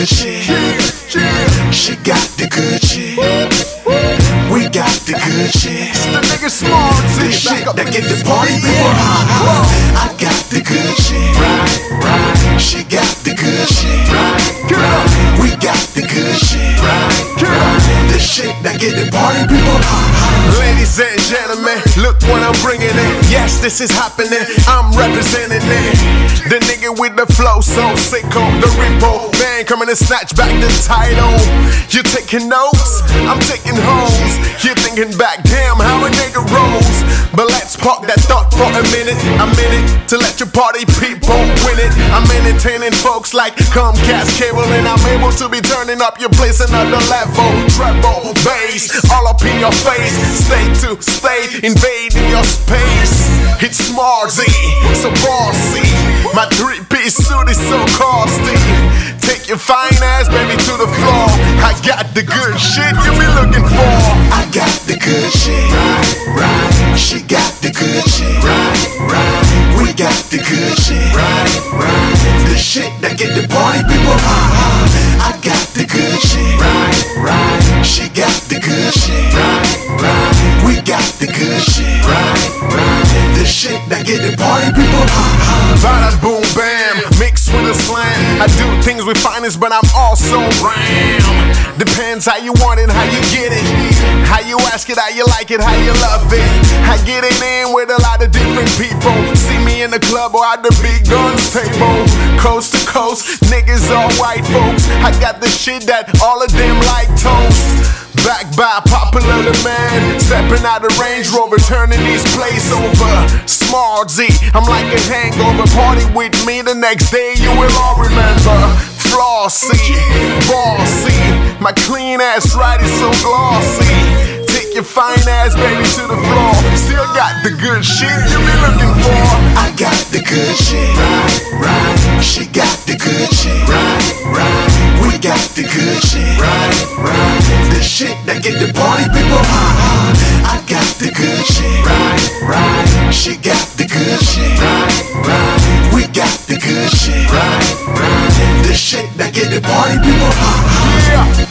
good shit. She got the good shit. We got the good shit. The nigga smart. The shit that get the party people high. I got the good shit. Right, right. She got the good shit. Right. We got the good shit. Right. The shit that get the party people high. Ladies and gentlemen, look what I'm bringing in. Yes, this is happening. I'm representing it. The nigga with the flow so sick on the repo. Man, coming to snatch back the title. You're taking notes? I'm taking homes. You're thinking back, damn, how a nigga rolls. But let's park that thought for a minute. I'm in it to let your party people win it. I'm entertaining folks like Comcast Cable, and I'm able to be turning up your place another level. Treble, bass, all up in your face. Stay to stay, invading your space. It's Smarty, so bossy. My three piece suit is so costly. Your fine ass baby to the floor. I got the good shit you be looking for. I got the good shit. Right, right. She got the good shit. Right, right. We got the good shit. Right, right. The shit that get the party people high. I got the good shit. Right, right. She got the good shit. Right, right. We got the good shit. Right, right. The shit that get the party people high. Bada boom bam, things with finest, but I'm also ram. Depends how you want it, how you get it. How you ask it, how you like it, how you love it. I get it in with a lot of different people. See me in the club or at the big guns table. Coast to coast, niggas all white folks. I got the shit that all of them like toast. Back by popular demand, stepping out the Range Rover, turning these place over. Smartzee, I'm like a hangover. Party with me the next day, you will all remember. Flossy, bossy, my clean ass ride is so glossy. Take your fine ass baby to the floor. Still got the good shit you be looking for. I got the good shit. Right, right. She got the good shit. Right, right. Got the good shit. Right, right. The shit that get the party people high. I got the good shit. Right, right. She got the good shit. Right, right. We got the good shit. Right, right. The shit that get the party people high. Yeah,